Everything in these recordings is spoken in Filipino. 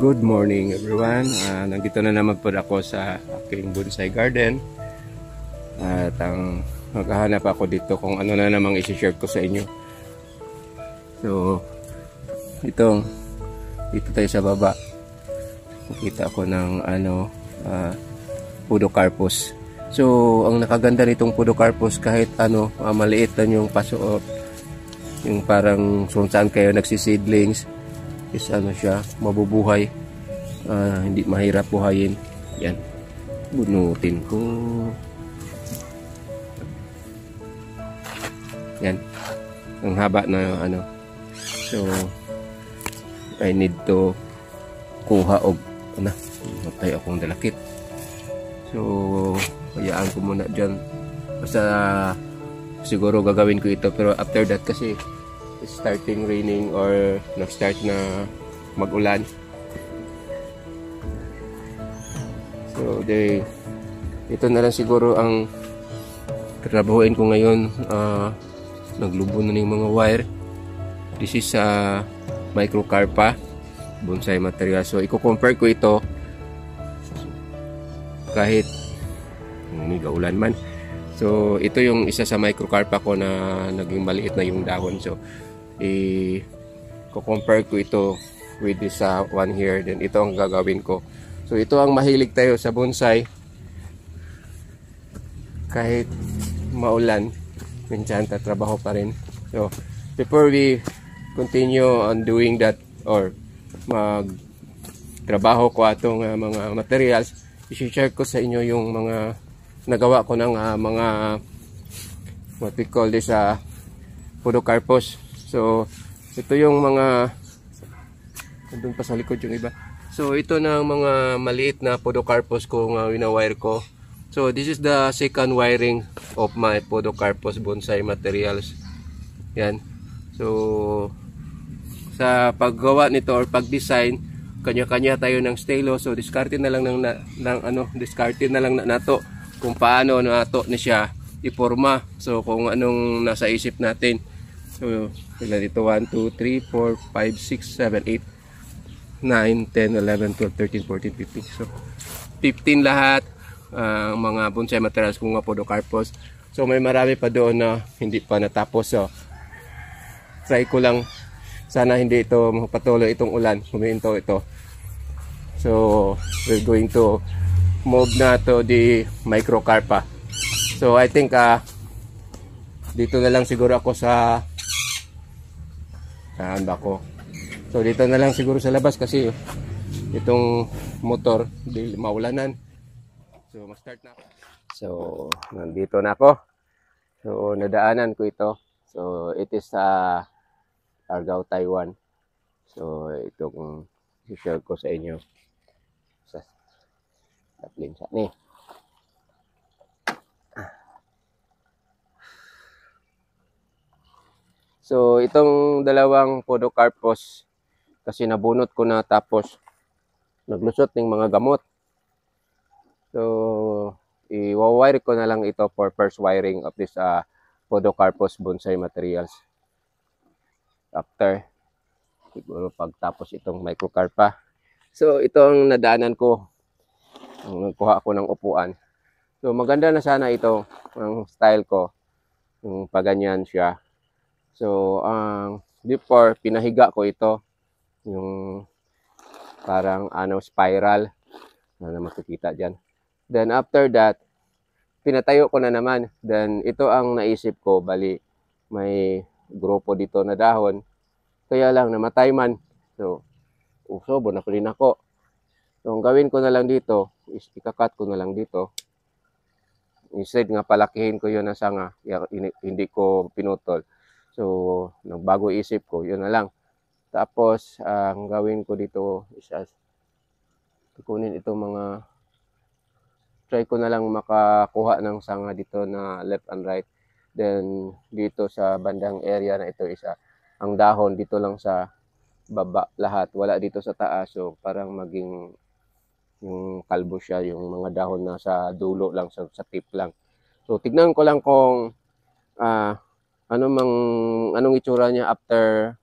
Good morning everyone. Uh, nandito na naman po ako sa aking bonsai garden. At ang maghahanap ako dito kung ano na namang isi-share ko sa inyo. So, itong dito tayo sa baba. Nakita ko ng ano uh, Podocarpus. So, ang nakaganda nitong Podocarpus kahit ano uh, maliit lang yung paso yung parang kung saan kayo nagsisidlings is ano siya, mabubuhay. Uh, hindi mahirap buhayin. Yan. Bunutin ko. Yan. Ang haba na ano. So, I need to kuha og ano, matay akong dalakit. So, hayaan ko muna dyan. Basta siguro gagawin ko ito pero after that kasi starting raining or nag-start na mag-ulan. So, they, ito na lang siguro ang trabahuin ko ngayon. Uh, naglubo na ng mga wire. This is uh, microcarpa bonsai material. So, i-compare ko ito kahit gaulan man. So, ito yung isa sa microcarpa ko na naging maliit na yung dahon. So, i-compare ko ito with this uh, one here then ito ang gagawin ko so ito ang mahilig tayo sa bonsai kahit maulan minsan tatrabaho pa rin so before we continue on doing that or mag trabaho ko atong uh, mga materials i-share ko sa inyo yung mga nagawa ko ng uh, mga what we call this uh, podocarpus So, ito yung mga doon pa sa likod yung iba. So, ito na mga maliit na podocarpus ko nga winawire ko. So, this is the second wiring of my podocarpus bonsai materials. Yan. So, sa paggawa nito or pag-design, kanya-kanya tayo ng stelo. So, discarded na lang ng, ng ano, discarded na lang na nato kung paano nato ni siya iporma. So, kung anong nasa isip natin. So, ilan dito? 1, 2, 3, 4, 5, 6, 7, 8, 9, 10, 11, 12, 13, 14, 15. So, 15 lahat uh, mga bonsai materials kung nga podocarpus. So, may marami pa doon na hindi pa natapos. So, try ko lang sana hindi ito mapatuloy itong ulan. Huminto ito. So, we're going to move na to the microcarpa. So, I think uh, dito na lang siguro ako sa Saan ba ko? So dito na lang siguro sa labas kasi itong motor di maulanan. So mag-start na ako. So nandito na ako. So nadaanan ko ito. So it is uh, Argao, Taiwan. So itong i-share ko sa inyo sa taplin sa ni. So, itong dalawang podocarpus, kasi nabunot ko na tapos naglusot ng mga gamot. So, i-wire ko na lang ito for first wiring of this uh, podocarpus bonsai materials. After, siguro pagtapos itong microcarpa. So, ito ang nadaanan ko. Nagkuha ako ng upuan. So, maganda na sana ito, ang style ko. Yung paganyan siya. So, ang um, before, pinahiga ko ito. Yung parang ano, spiral. Na makikita dyan. Then, after that, pinatayo ko na naman. Then, ito ang naisip ko. Bali, may grupo dito na dahon. Kaya lang, namatay man. So, usobo na rin ako. So, ang gawin ko na lang dito, is ikakat ko na lang dito. Instead nga palakihin ko yun na sanga, hindi ko pinutol. So, nagbago isip ko, yun na lang. Tapos, ang gawin ko dito is as, kukunin itong mga try ko na lang makakuha ng sanga dito na left and right. Then, dito sa bandang area na ito isa, ang dahon dito lang sa baba lahat, wala dito sa taas. So, parang maging yung kalbo siya, yung mga dahon na sa dulo lang, sa, sa tip lang. So, tignan ko lang kung ah ano mang, anong itsura niya after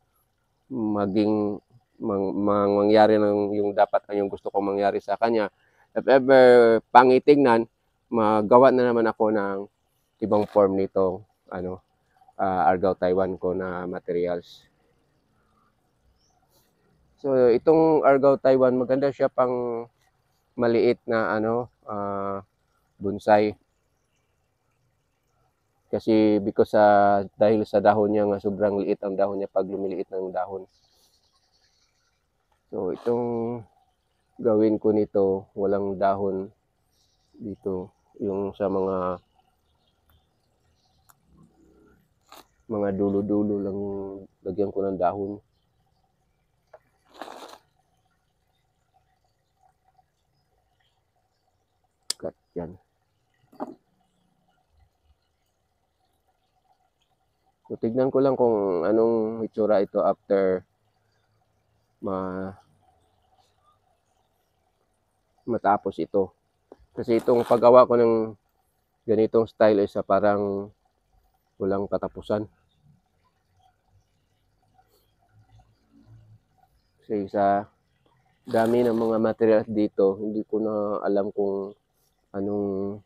maging mang, mang, mangyari ng yung dapat yung gusto kong mangyari sa kanya. If ever pangitingnan, magawa na naman ako ng ibang form nito, ano, ah, Argao Taiwan ko na materials. So, itong Argao Taiwan, maganda siya pang maliit na ano, ah, bonsai. Kasi because sa dahil sa dahon niya nga sobrang liit ang dahon niya pag lumiliit ng dahon. So, itong gawin ko nito, walang dahon dito, yung sa mga mga dulo-dulo lang lagyan ko ng dahon. Cut yan. So, tignan ko lang kung anong itsura ito after ma matapos ito. Kasi itong paggawa ko ng ganitong style is parang walang katapusan. Kasi sa dami ng mga materials dito, hindi ko na alam kung anong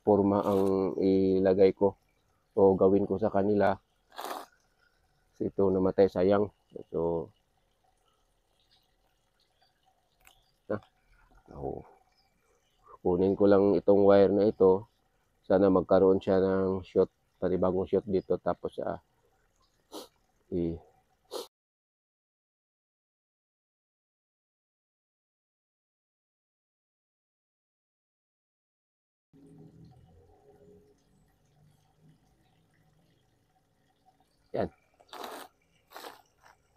forma ang ilagay ko o gawin ko sa kanila. Kasi ito namatay sayang. So, Oh. Kunin ko lang itong wire na ito. Sana magkaroon siya ng shot, panibagong shot dito. Tapos, ah, i Yan.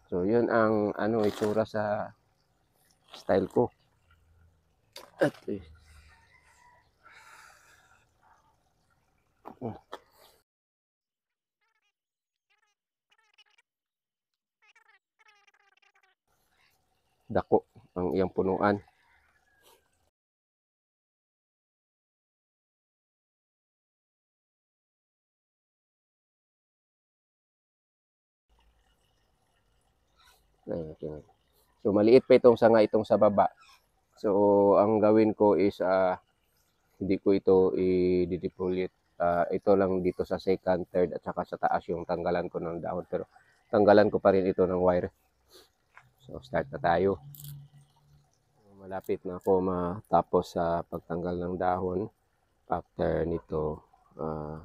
So, yun ang ano itsura sa style ko. At eh. Oh. Dako ang iyang punuan. Ayan, tingnan. So maliit pa itong sanga itong sa baba. So ang gawin ko is ah, hindi ko ito i-depolit. Ah, ito lang dito sa second, third at saka sa taas yung tanggalan ko ng dahon. Pero tanggalan ko pa rin ito ng wire. So start na tayo. Malapit na ako matapos sa pagtanggal ng dahon. After nito, ah,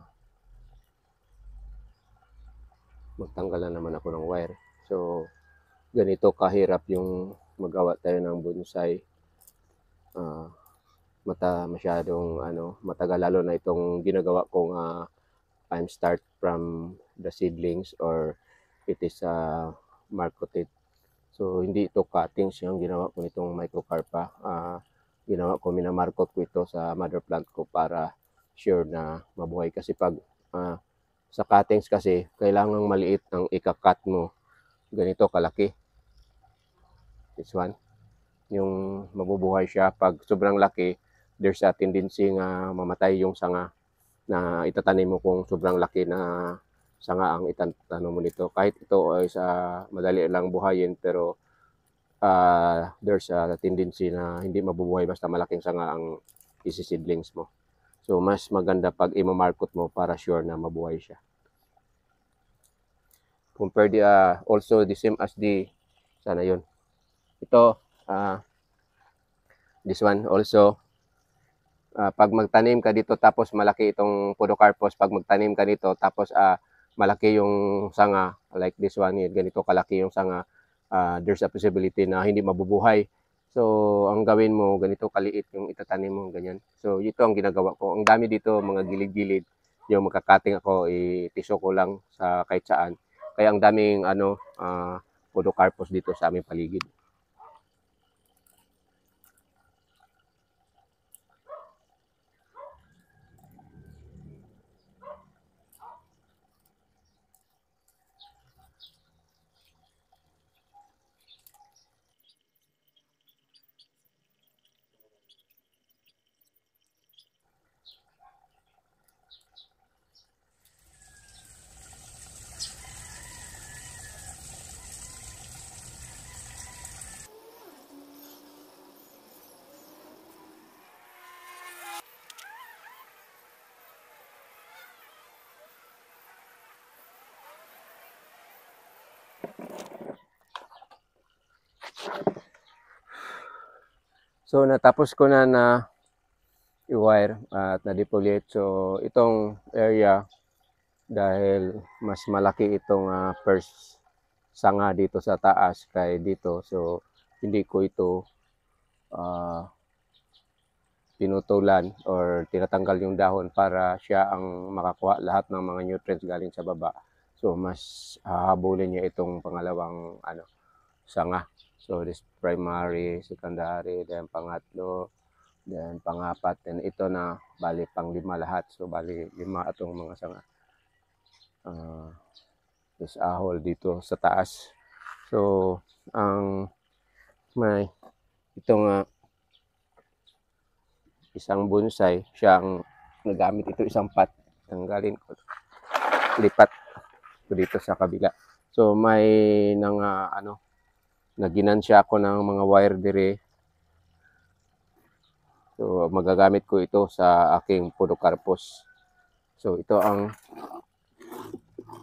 magtanggal na naman ako ng wire. So ganito kahirap yung magawa tayo ng bonsai. Ah, mata masyadong ano, matagal lalo na itong ginagawa kong ah, I'm start from the seedlings or it is uh, marketed. So hindi ito cuttings yung ginawa ko nitong microcarpa. Ah, ginawa ko minamarkot ko ito sa mother plant ko para sure na mabuhay kasi pag ah, sa cuttings kasi kailangang maliit ang ika-cut mo ganito kalaki this one yung mabubuhay siya pag sobrang laki there's a tendency nga mamatay yung sanga na itatanim mo kung sobrang laki na sanga ang itatanim mo nito. Kahit ito ay sa madali lang buhayin pero uh, there's a tendency na hindi mabubuhay basta malaking sanga ang isisidlings mo. So mas maganda pag imamarkot mo para sure na mabuhay siya. Compared uh, also the same as the sana yun ito uh, this one also. Uh, pag magtanim ka dito tapos malaki itong podocarpus. Pag magtanim ka dito tapos uh, malaki yung sanga like this one yun, ganito kalaki yung sanga uh, there's a possibility na hindi mabubuhay. So ang gawin mo ganito kaliit yung itatanim mo ganyan. So ito ang ginagawa ko. Ang dami dito mga gilid-gilid. Yung magkakating ako itiso ko lang sa kahit saan. Kaya ang daming ano uh, podocarpus dito sa aming paligid So natapos ko na na i-wire at na-defoliate. So itong area dahil mas malaki itong ah, first sanga dito sa taas kay dito. So hindi ko ito ah, pinutulan or tinatanggal yung dahon para siya ang makakuha lahat ng mga nutrients galing sa baba. So mas hahabulin niya itong pangalawang ano sanga. So this primary, secondary, then pangatlo, then pangapat, then ito na bali pang lima lahat. So bali lima atong mga sanga. Uh, this ahol dito sa taas. So ang may itong uh, isang bonsai, siya ang nagamit ito isang pat. Tanggalin ko. Lipat ko dito sa kabila. So may nang uh, ano naginansya ako ng mga wire dire. So magagamit ko ito sa aking podocarpus. So ito ang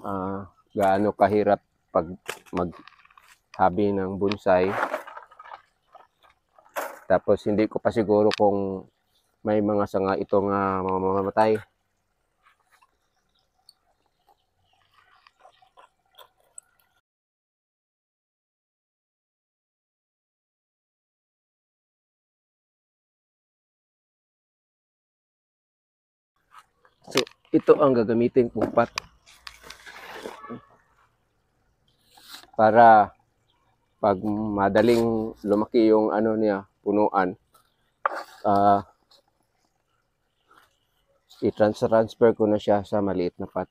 uh, gaano kahirap pag maghabi ng bonsai. Tapos hindi ko pa siguro kung may mga sanga itong uh, mamamatay. So, ito ang gagamitin kong pot. Para pag madaling lumaki yung ano niya, punuan, uh, i-transfer ko na siya sa maliit na pot.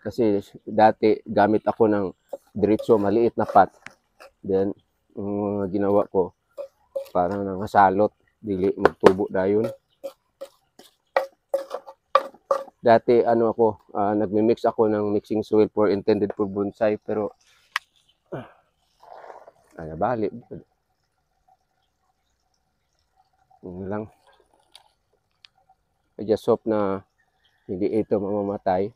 Kasi dati gamit ako ng diretso maliit na pot. Then, yung ginawa ko, parang nangasalot, dili magtubo dayon dati ano ako, uh, nagmi-mix ako ng mixing soil for intended for bonsai pero uh, ano bali. Yun lang. I just hope na hindi ito mamamatay.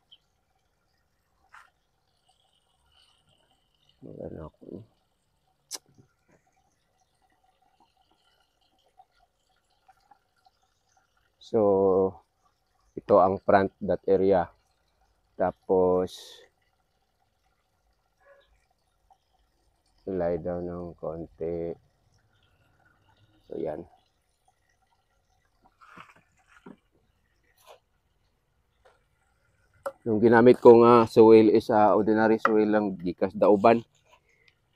Ano ako. So, ito ang front that area. Tapos lie down ng konti. So yan. Yung ginamit kong uh, soil is uh, ordinary soil lang gikas dauban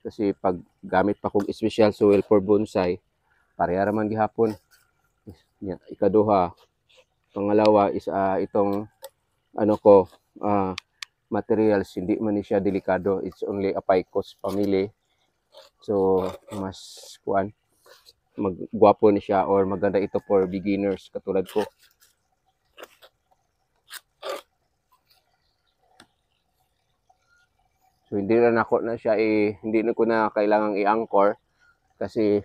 kasi pag gamit pa kong special soil for bonsai pareha raman gihapon. Ikaduha Pangalawa is uh, itong ano ko uh, materials hindi man siya delikado. It's only a Picos family. So mas kuan maggwapo ni siya or maganda ito for beginners katulad ko. So hindi na ako na siya eh, hindi na ko na kailangang i-anchor kasi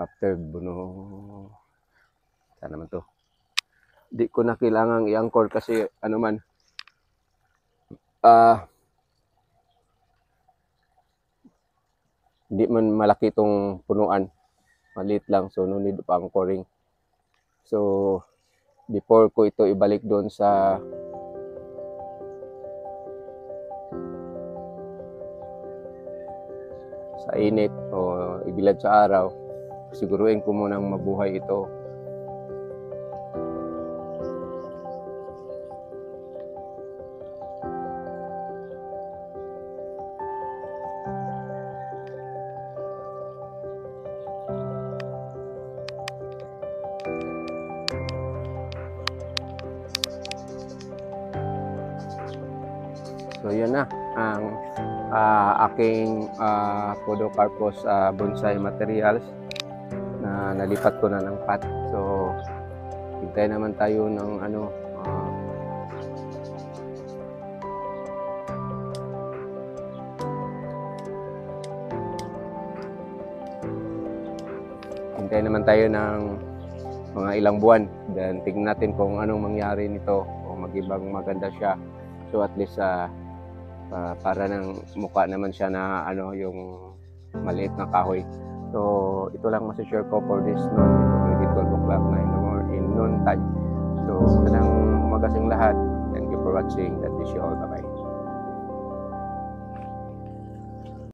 after buno sana naman to. Di ko na kailangang i-anchor kasi ano man. Ah uh, hindi man malaki itong punuan. Maliit lang so no need pa anchoring. So before ko ito ibalik doon sa sa init o ibilad sa araw siguruin ko munang mabuhay ito. So yun na ang uh, aking uh, Podocarpus uh, bonsai materials nalipat ko na ng pot. So, hintay naman tayo ng ano, uh, hintay naman tayo ng mga ilang buwan. Then, tingnan natin kung anong mangyari nito. Kung magibang maganda siya. So, at least, uh, Pa- para ng mukha naman siya na ano yung maliit na kahoy. So, ito lang masashare ko for this noon. Ito already 12 o'clock na in, the noon time. So, magandang umagasing lahat. Thank you for watching. That is all. Bye-bye.